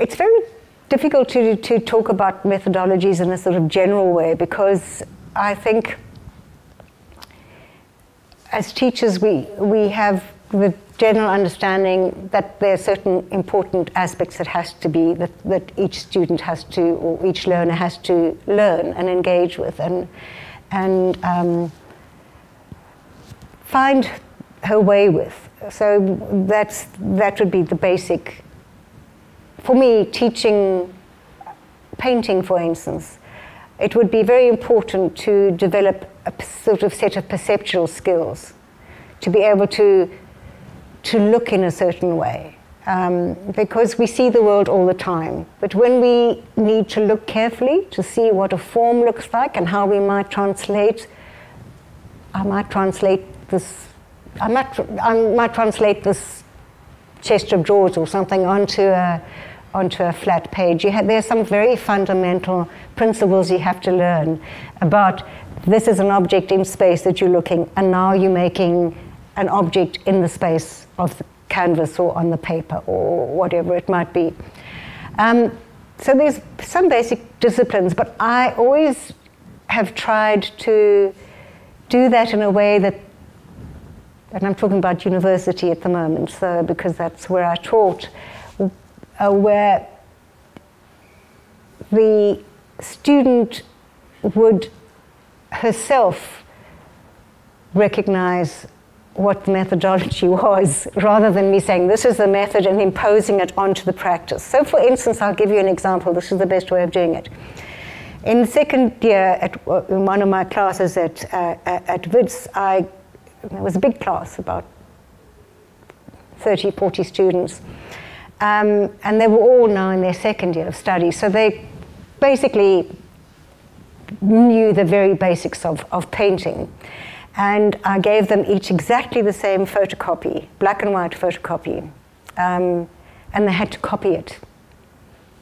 it's very difficult to, to talk about methodologies in a sort of general way because I think as teachers we, we have the general understanding that there are certain important aspects that has to be that, that each student has to or each learner has to learn and engage with and and um, find her way with. So that's that would be the basic. For me, teaching painting, for instance, it would be very important to develop a sort of set of perceptual skills, to be able to to look in a certain way. Um, because we see the world all the time. But when we need to look carefully to see what a form looks like and how we might translate, I might translate this, I might, I might translate this chest of drawers or something onto a, onto a flat page. You have, there are some very fundamental principles you have to learn about this is an object in space that you're looking, and now you're making an object in the space of the canvas or on the paper or whatever it might be. Um, so there's some basic disciplines, but I always have tried to do that in a way that, and I'm talking about university at the moment, so because that's where I taught, uh, where the student would herself recognize what the methodology was rather than me saying this is the method and imposing it onto the practice. So, for instance, I'll give you an example. This is the best way of doing it. In the second year, at in one of my classes at, uh, at WITS, I, there was a big class, about 30, 40 students. Um, and they were all now in their second year of study. So they basically knew the very basics of, of painting and I gave them each exactly the same photocopy, black and white photocopy, um, and they had to copy it.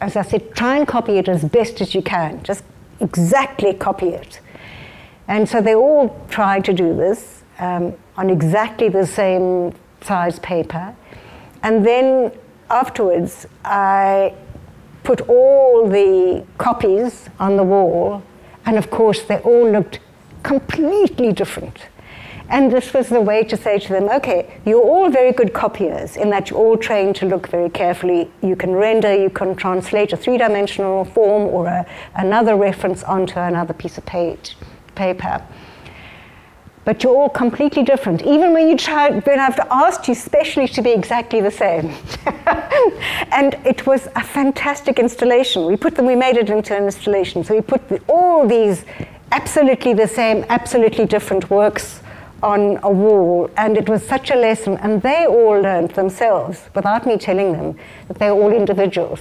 As I said, try and copy it as best as you can, just exactly copy it. And so they all tried to do this um, on exactly the same size paper. And then afterwards, I put all the copies on the wall, and of course, they all looked completely different. And this was the way to say to them, okay, you're all very good copiers in that you're all trained to look very carefully. You can render, you can translate a three dimensional form or a, another reference onto another piece of page, paper. But you're all completely different. Even when you try, when I've asked you specially to be exactly the same. and it was a fantastic installation. We put them, we made it into an installation. So we put the, all these absolutely the same, absolutely different works on a wall, and it was such a lesson. And they all learned themselves, without me telling them, that they're all individuals.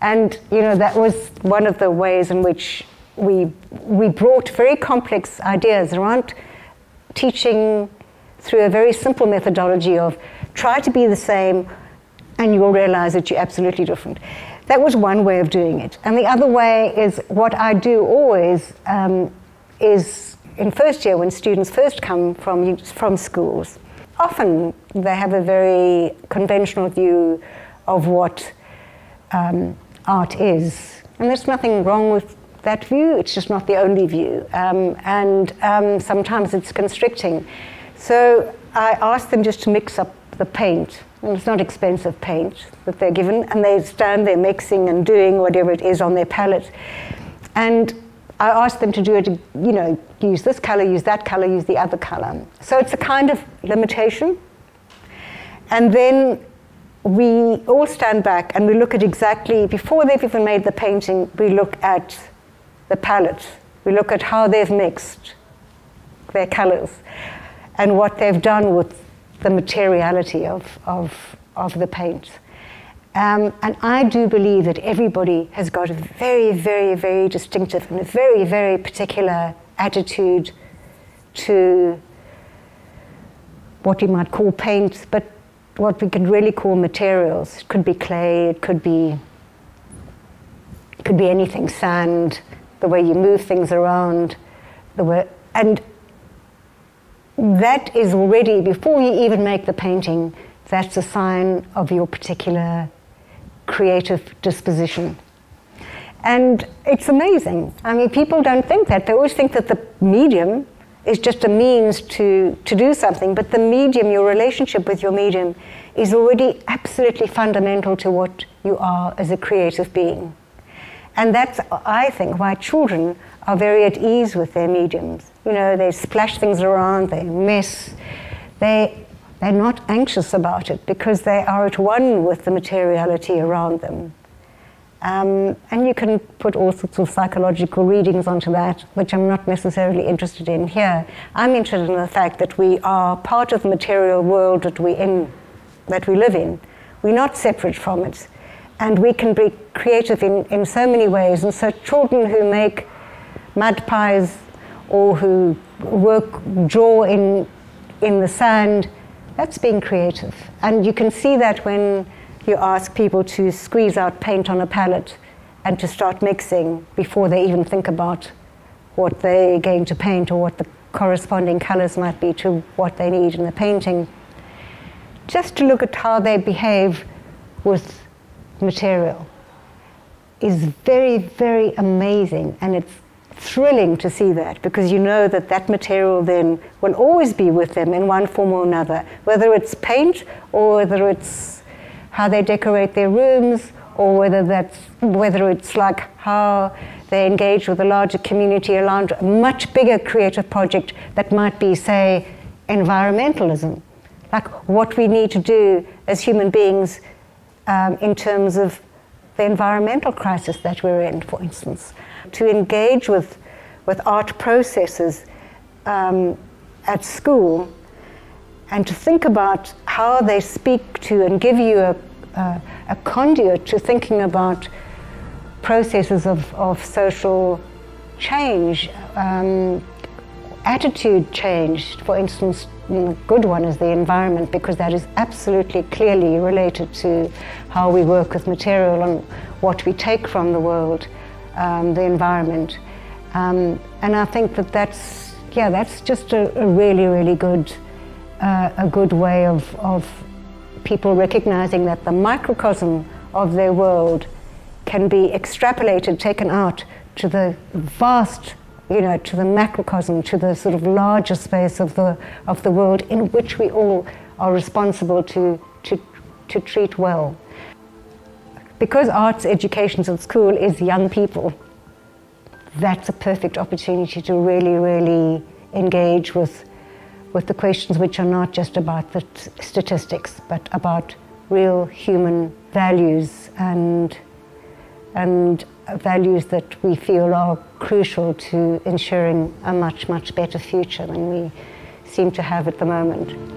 And you know that was one of the ways in which we we brought very complex ideas around teaching through a very simple methodology of try to be the same, and you will realize that you're absolutely different. That was one way of doing it. And the other way is what I do always um, is in first year when students first come from, from schools. Often they have a very conventional view of what um, art is. And there's nothing wrong with that view, it's just not the only view. Um, and um, sometimes it's constricting. So I ask them just to mix up the paint and it's not expensive paint that they're given, and they stand there mixing and doing whatever it is on their palette. And I ask them to do it, you know, use this color, use that color, use the other color. So it's a kind of limitation. And then we all stand back and we look at exactly, before they've even made the painting, we look at the palette. We look at how they've mixed their colors and what they've done with the materiality of, of, of the paint. Um, and I do believe that everybody has got a very, very, very distinctive and a very, very particular attitude to what we might call paint, but what we could really call materials. It could be clay, it could be, it could be anything, sand, the way you move things around, the way, and that is already, before you even make the painting, that's a sign of your particular creative disposition. And it's amazing. I mean, people don't think that. They always think that the medium is just a means to, to do something, but the medium, your relationship with your medium, is already absolutely fundamental to what you are as a creative being. And that's, I think, why children are very at ease with their mediums. You know, they splash things around, they mess, they, they're not anxious about it because they are at one with the materiality around them. Um, and you can put all sorts of psychological readings onto that, which I'm not necessarily interested in here. I'm interested in the fact that we are part of the material world that we in, that we live in. We're not separate from it, and we can be creative in, in so many ways. And so, children who make mud pies or who work draw in in the sand, that's being creative. And you can see that when you ask people to squeeze out paint on a palette and to start mixing before they even think about what they're going to paint or what the corresponding colors might be to what they need in the painting. Just to look at how they behave with material is very, very amazing. And it's thrilling to see that because you know that that material then will always be with them in one form or another, whether it's paint or whether it's how they decorate their rooms, or whether that's whether it's like how they engage with a larger community around a much bigger creative project that might be, say, environmentalism, like what we need to do as human beings um, in terms of the environmental crisis that we're in, for instance, to engage with with art processes um, at school and to think about how they speak to and give you a, uh, a conduit to thinking about processes of, of social change, um, attitude change. For instance, a good one is the environment because that is absolutely clearly related to how we work with material and what we take from the world, um, the environment. Um, and I think that that's, yeah, that's just a, a really, really good uh, a good way of, of people recognizing that the microcosm of their world can be extrapolated, taken out to the vast, you know, to the macrocosm, to the sort of larger space of the, of the world in which we all are responsible to, to, to treat well. Because arts education at school is young people, that's a perfect opportunity to really, really engage with with the questions which are not just about the statistics, but about real human values and, and values that we feel are crucial to ensuring a much, much better future than we seem to have at the moment.